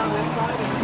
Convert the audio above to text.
down this side